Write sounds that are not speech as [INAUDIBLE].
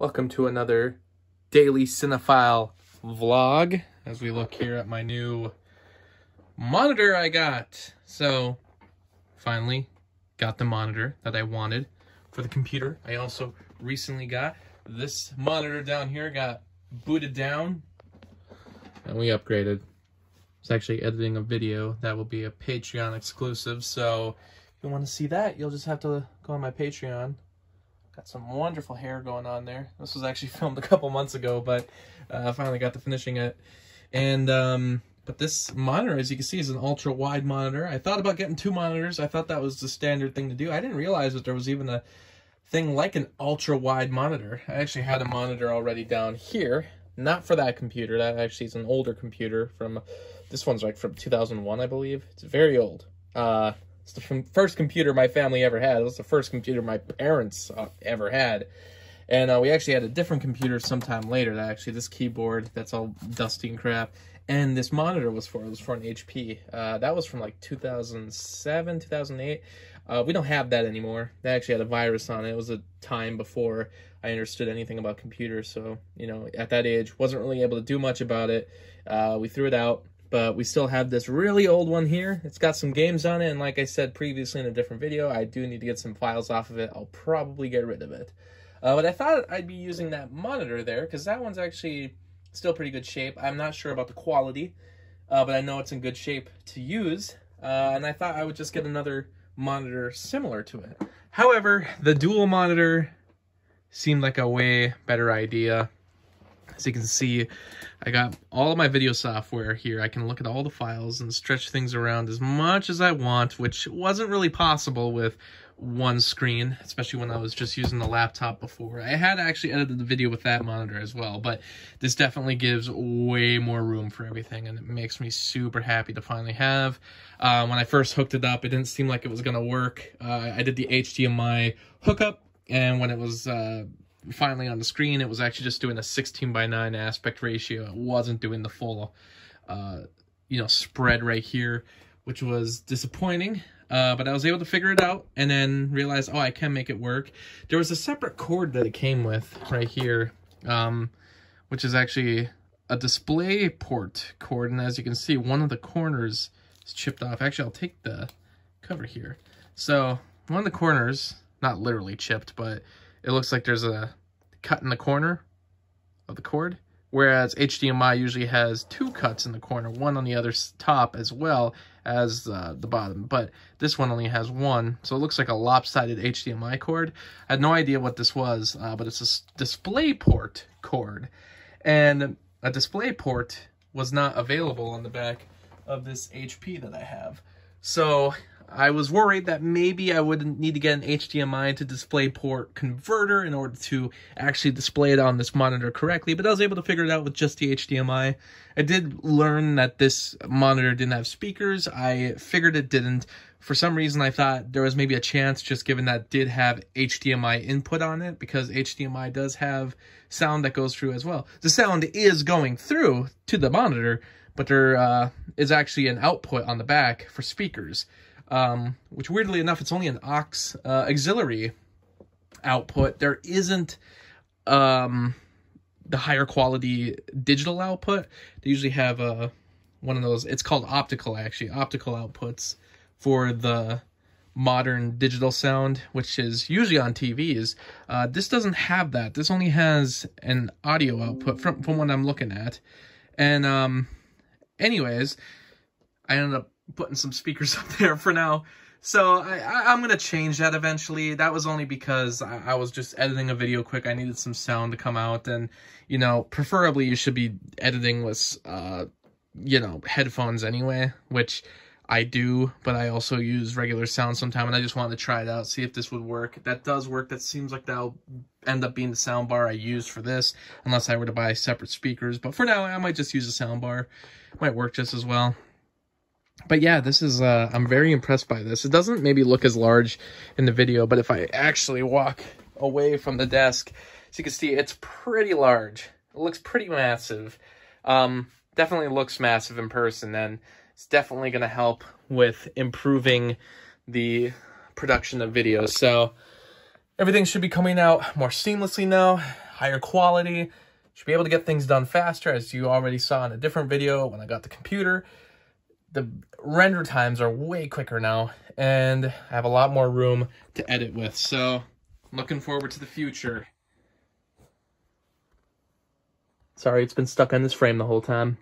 Welcome to another Daily Cinephile vlog as we look here at my new monitor I got. So, finally got the monitor that I wanted for the computer. I also recently got this monitor down here, got booted down, and we upgraded. It's actually editing a video that will be a Patreon exclusive, so if you want to see that, you'll just have to go on my Patreon Got some wonderful hair going on there. This was actually [LAUGHS] filmed a couple months ago, but uh, I finally got to finishing it. And, um, but this monitor, as you can see, is an ultra wide monitor. I thought about getting two monitors. I thought that was the standard thing to do. I didn't realize that there was even a thing like an ultra wide monitor. I actually had a monitor already down here. Not for that computer. That actually is an older computer from, this one's like from 2001, I believe. It's very old. Uh, it's the first computer my family ever had. It was the first computer my parents uh, ever had. And uh, we actually had a different computer sometime later. That actually, this keyboard that's all dusty and crap. And this monitor was for, it was for an HP. Uh, that was from like 2007, 2008. Uh, we don't have that anymore. That actually had a virus on it. It was a time before I understood anything about computers. So, you know, at that age, wasn't really able to do much about it. Uh, we threw it out but we still have this really old one here. It's got some games on it, and like I said previously in a different video, I do need to get some files off of it. I'll probably get rid of it. Uh, but I thought I'd be using that monitor there, because that one's actually still pretty good shape. I'm not sure about the quality, uh, but I know it's in good shape to use. Uh, and I thought I would just get another monitor similar to it. However, the dual monitor seemed like a way better idea. As you can see, I got all of my video software here. I can look at all the files and stretch things around as much as I want, which wasn't really possible with one screen, especially when I was just using the laptop before. I had actually edited the video with that monitor as well, but this definitely gives way more room for everything, and it makes me super happy to finally have. Uh, when I first hooked it up, it didn't seem like it was going to work. Uh, I did the HDMI hookup, and when it was... Uh, finally on the screen, it was actually just doing a 16 by 9 aspect ratio. It wasn't doing the full, uh, you know, spread right here, which was disappointing. Uh, but I was able to figure it out and then realize, oh, I can make it work. There was a separate cord that it came with right here, um, which is actually a display port cord. And as you can see, one of the corners is chipped off. Actually, I'll take the cover here. So one of the corners, not literally chipped, but it looks like there's a cut in the corner of the cord, whereas HDMI usually has two cuts in the corner, one on the other top as well as uh, the bottom, but this one only has one, so it looks like a lopsided HDMI cord. I had no idea what this was, uh, but it's a display port cord, and a display port was not available on the back of this HP that I have. So I was worried that maybe I would need to get an HDMI to DisplayPort converter in order to actually display it on this monitor correctly, but I was able to figure it out with just the HDMI. I did learn that this monitor didn't have speakers. I figured it didn't. For some reason, I thought there was maybe a chance, just given that did have HDMI input on it, because HDMI does have sound that goes through as well. The sound is going through to the monitor, but there uh, is actually an output on the back for speakers um, which weirdly enough, it's only an aux uh, auxiliary output. There isn't um, the higher quality digital output. They usually have a uh, one of those. It's called optical, actually, optical outputs for the modern digital sound, which is usually on TVs. Uh, this doesn't have that. This only has an audio output from from what I'm looking at. And um, anyways, I ended up putting some speakers [LAUGHS] up there for now. So I, I, am going to change that eventually. That was only because I, I, was just editing a video quick. I needed some sound to come out. And, you know, preferably you should be editing with, uh, you know, headphones anyway, which I do. But I also use regular sound sometime. And I just wanted to try it out, see if this would work. That does work. That seems like that'll end up being the sound bar I use for this. Unless I were to buy separate speakers. But for now, I might just use a sound bar. Might work just as well but yeah, this is, uh, I'm very impressed by this. It doesn't maybe look as large in the video, but if I actually walk away from the desk, so you can see it's pretty large. It looks pretty massive. Um, definitely looks massive in person, and it's definitely going to help with improving the production of videos. So everything should be coming out more seamlessly now. higher quality. Should be able to get things done faster, as you already saw in a different video when I got the computer. The render times are way quicker now, and I have a lot more room to edit with. So, looking forward to the future. Sorry, it's been stuck on this frame the whole time.